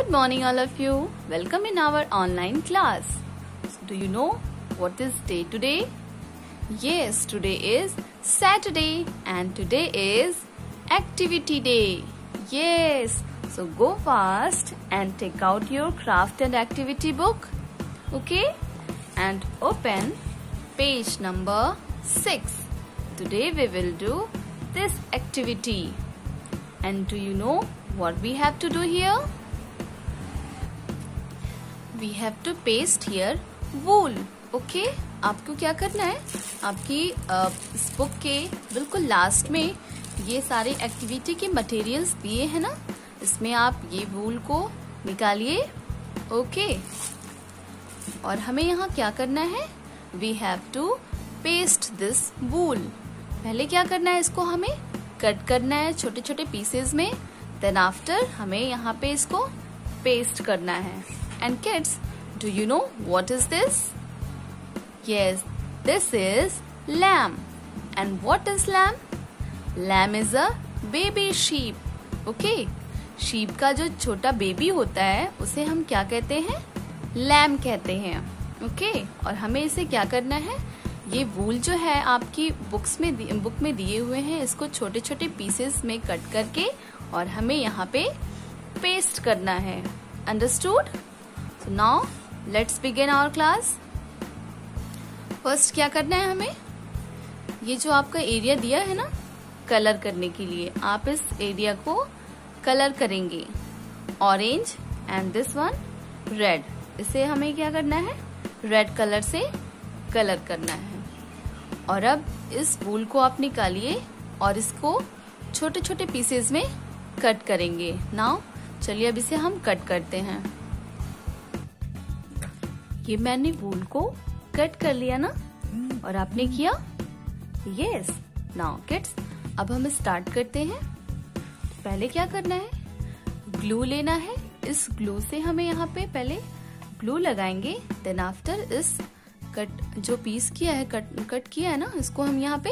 Good morning, all of you. Welcome in our online class. Do you know what is day today? Yes, today is Saturday and today is activity day. Yes, so go fast and take out your craft and activity book. Okay? And open page number 6. Today we will do this activity. And do you know what we have to do here? We have to paste here wool. Okay? आपको क्या करना है? आपकी इस book के बिल्कुल last में ये सारे एक्टिविटी के मटेरियल्स दिए हैं ना? इसमें आप ये वूल को निकालिए ओके और हमें यहाँ क्या करना है? We have to paste this wool पहले क्या करना है इसको हमें? कट करना है छोटे छोटे पीसेस में. देन आफ्टर हमें यहाँ पे इसको पेस्ट करना है. And kids do you know what is this yes this is lamb and what is lamb lamb is a baby sheep okay sheep का जो छोटा बेबी होता है, उसे हम क्या कहते हैं? लैम कहते हैं। ओके और हमें इसे क्या करना है? ये वूल जो है, आपकी बुक्स में बुक में दिए हुए हैं, इसको छोटे छोटे पीसेस में कट करके और हमें यहाँ पे पेस्ट करना है। Understood so now let's begin our class first क्या करना है हमें? ये जो आपका एरिया दिया है ना कलर करने के लिए, आप इस एरिया को कलर करेंगे। Orange and this one red इसे हमें क्या करना है? रेड कलर से कलर करना है। और अब इस वूल को आप निकालिए और इसको छोटे छोटे पीसेस में कट करेंगे। नाउ चलिए अब इसे हम कट करते हैं। ये मैंने वूल को कट कर लिया ना? और आपने किया? यस नाउ किड्स अब हम स्टार्ट करते हैं। पहले क्या करना है? ग्लू लेना है। इस ग्लू से हमें यहाँ पे पहले ग्लू लगाएँगे। देन आफ्टर इस कट जो पीस किया है कट कट किया है ना इसको हम यहाँ पे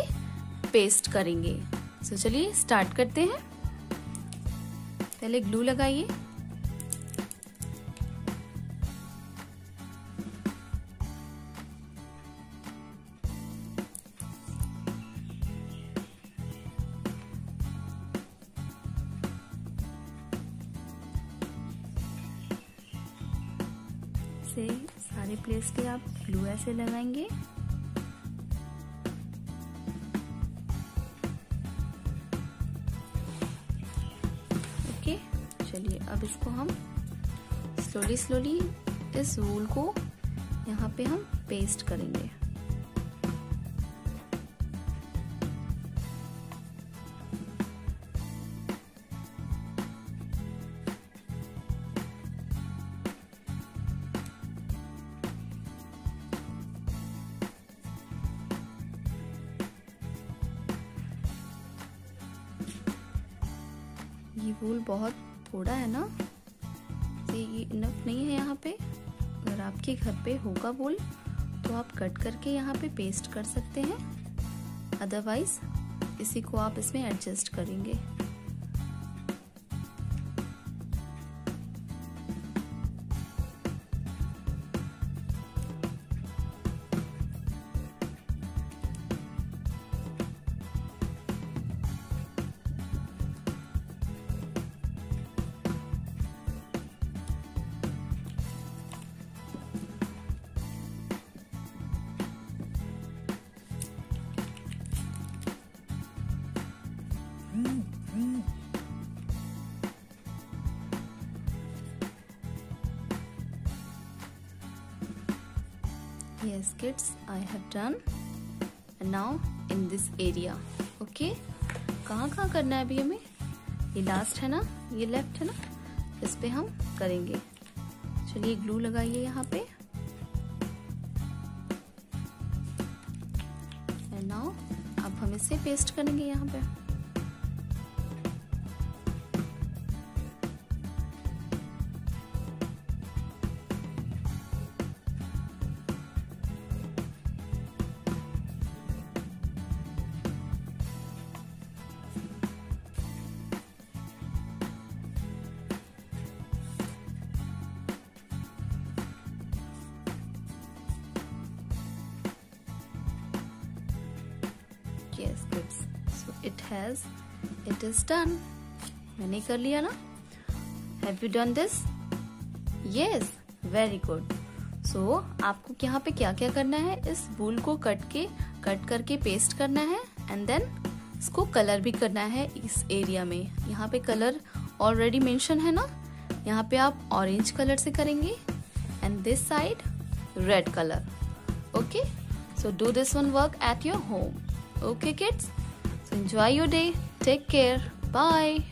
पेस्ट करेंगे। सो so, चलिए स्टार्ट करते हैं। पहले ग्लू लगाइए। से सारे प्लेस पे आप ग्लू ऐसे लगाएँगे। ओके चलिए अब इसको हम स्लोली स्लोली इस वूल को यहाँ पे हम पेस्ट करेंगे। ये वूल बहुत थोड़ा है ना? ये इनफ नहीं है यहाँ पे। अगर आपके घर पे होगा वूल तो आप कट करके यहाँ पे पेस्ट कर सकते हैं। अदरवाइज़ इसी को आप इसमें एडजस्ट करेंगे। Yes, kids, i have done. And now, in this area. Okay? कहाँ कहाँ करना है अभी हमें? ये लास्ट है ना? ये लेफ़्ट है ना? इस पे हम करेंगे। चलिए ग्लू लगाइए यहाँ पे। एंड नाउ अब हम इसे पेस्ट करेंगे यहाँ पे। It has, it is done. मैंने कर लिया ना? Have you done this? Yes, very good. सो आपको यहाँ पे क्या क्या करना है? इस वूल को कट के कट करके पेस्ट करना है एंड देन इसको कलर भी करना है इस एरिया में। यहाँ पे कलर ऑलरेडी मेंशन है ना? यहाँ पे आप ऑरेंज कलर से करेंगे and this side red colour okay so do this one work at your home okay kids enjoy your day. Take care. Bye